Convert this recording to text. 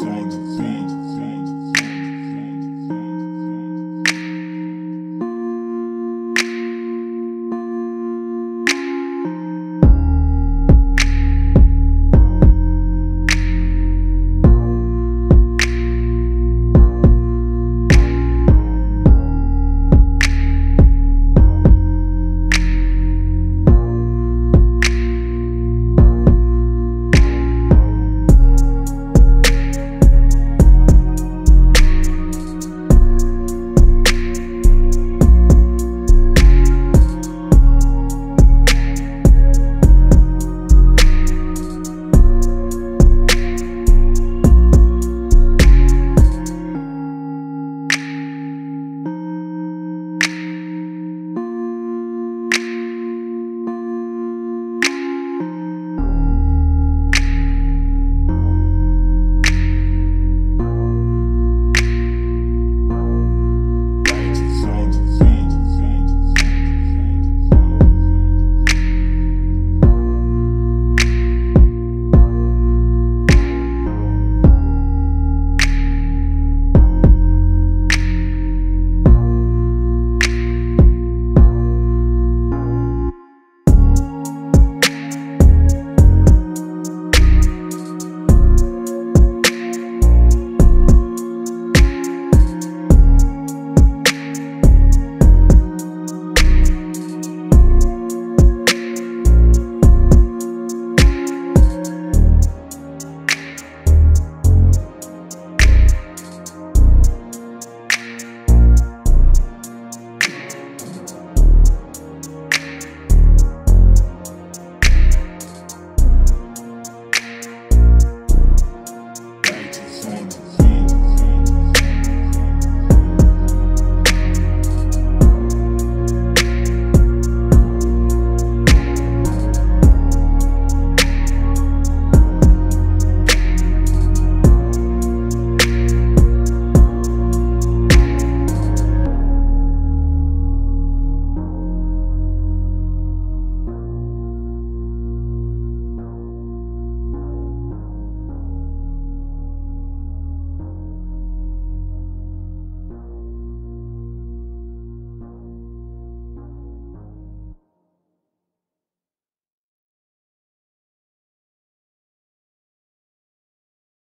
same thing.